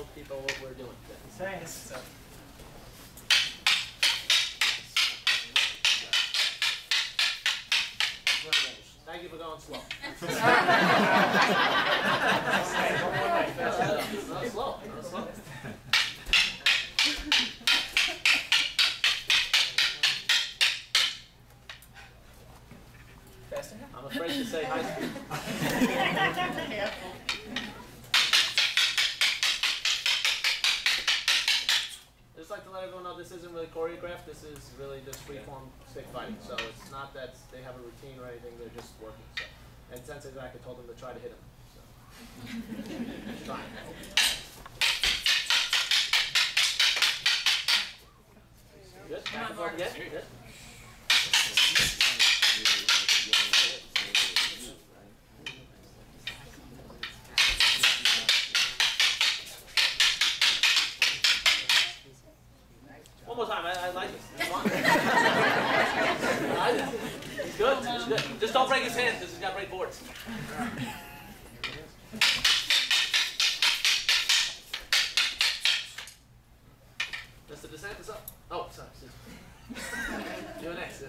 show people what we're doing. Thanks. Thank you for going slow. Not slow, not slow. I'm afraid to say high speed. To let everyone know this isn't really choreographed. This is really just free form stick fighting. So it's not that they have a routine or anything. They're just working. So, and Sensei Zaka told them to try to hit him. So, try. Good. Back and forth again. Good. One more time. I, I like this. Come on. I. He's good. He's good. Just don't break his hands because he's got break boards. Mr. DeSantis up. Oh, sorry. You're next.